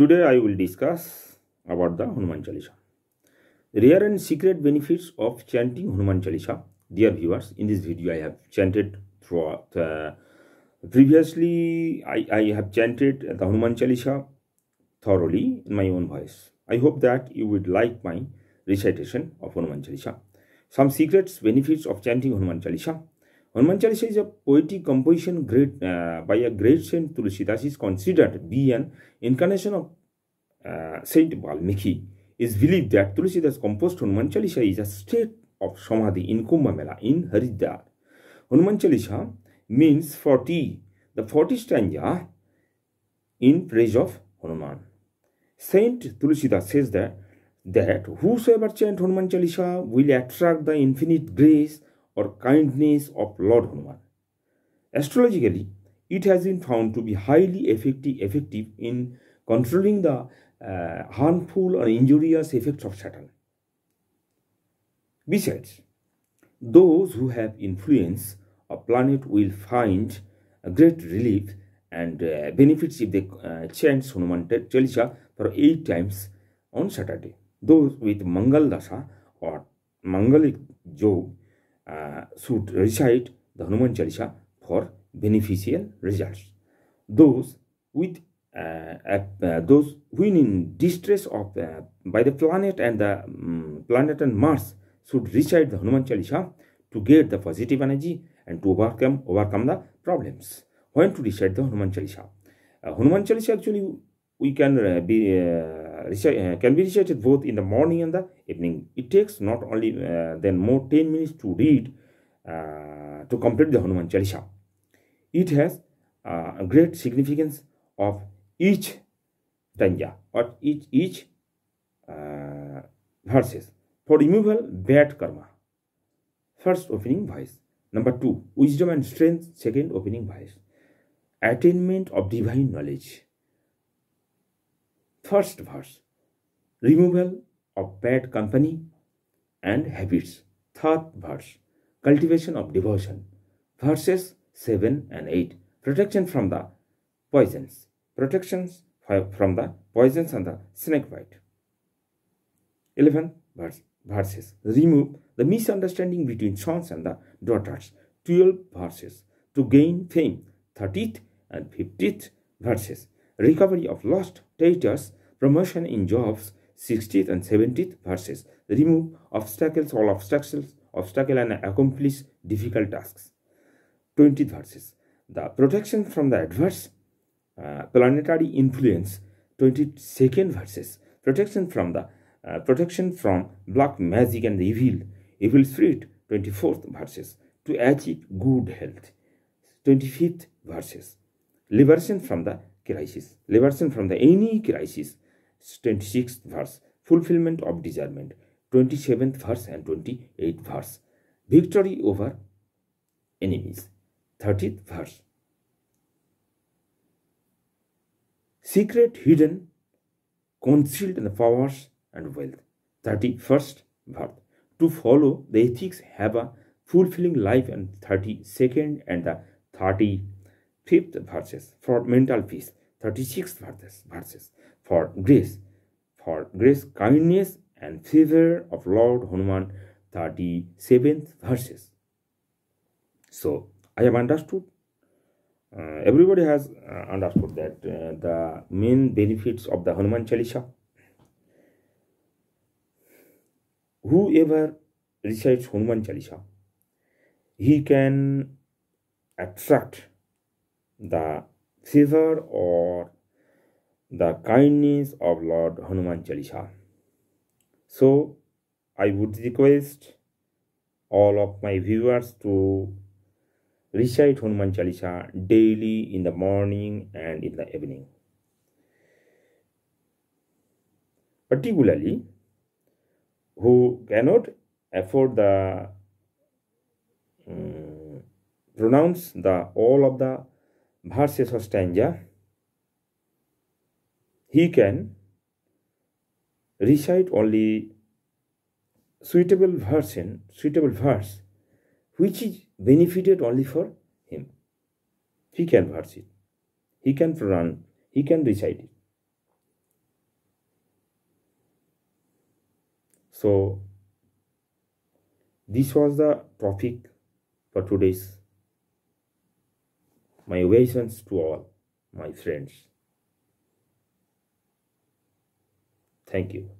Today I will discuss about the Hanuman Chalisa. Rare and secret benefits of chanting Hanuman Chalisa. Dear viewers, in this video I have chanted throughout. Uh, previously, I, I have chanted the Hanuman Chalisa thoroughly in my own voice. I hope that you would like my recitation of Hanuman Chalisa. Some secrets, benefits of chanting Hanuman Chalisa. Hanuman Chalisa is a poetic composition great, uh, by a great saint Tulsidas is considered be an incarnation of uh, Saint Valmiki. Is believed that Tulsidas composed Hanuman Chalisa is a state of Samadhi in Kumbh Mela in Haridwar. Hanuman Chalisa means 40, the 40 stanza in praise of Hanuman. Saint Tulsidas says that that whosoever chant Hanuman Chalisa will attract the infinite grace or kindness of Lord Hanuman. Astrologically, it has been found to be highly effective, effective in controlling the uh, harmful or injurious effects of Saturn. Besides, those who have influence a planet will find a great relief and uh, benefits if they uh, chant Hanuman Chalisa for eight times on Saturday. Those with Mangal Dasha or Mangalik Jog should recite the Hanuman Chalisa for beneficial results. Those with uh, uh, those are in distress of uh, by the planet and the um, planet and Mars should recite the Hanuman Chalisa to get the positive energy and to overcome overcome the problems. When to recite the Hanuman Chalisa? Uh, Hanuman Chalisa actually we can be uh, uh, can be recited both in the morning and the evening. It takes not only uh, then more 10 minutes to read uh, to complete the Hanuman Chalisa. It has a great significance of each tanja or each each verses for removal bad karma. First opening voice. Number two, wisdom and strength. Second opening voice. Attainment of divine knowledge First verse Removal of bad company and habits. Third verse Cultivation of devotion. Verses 7 and 8 Protection from the poisons. Protections from the poisons and the snake bite. 11 verse, verses Remove the misunderstanding between sons and the daughters. 12 verses To gain fame. 30th and 50th verses recovery of lost status, promotion in jobs, 60th and 70th verses, remove obstacles, all obstacles, obstacle and accomplish difficult tasks. 20th verses, the protection from the adverse uh, planetary influence, 22nd verses, protection from the uh, protection from black magic and evil, evil spirit, 24th verses, to achieve good health, 25th verses, liberation from the crisis. Liberation from the any crisis. 26th verse. Fulfillment of discernment. 27th verse and 28th verse. Victory over enemies. 30th verse. Secret hidden, concealed in the powers and wealth. 31st verse. To follow the ethics have a fulfilling life and 32nd and the 30 fifth verses for mental peace 36 verses, verses for grace for grace kindness and favor of lord hanuman 37th verses. So i have understood uh, everybody has uh, understood that uh, the main benefits of the hanuman chalisa. Whoever recites hanuman chalisa he can attract the favor or the kindness of Lord Hanuman Chalisa. So, I would request all of my viewers to recite Hanuman Chalisa daily in the morning and in the evening. Particularly, who cannot afford the um, pronounce the all of the verses or stanza, he can recite only suitable verse suitable verse which is benefited only for him. He can verse it. He can run. He can recite it. So this was the topic for today's my obeisance to all my friends. Thank you.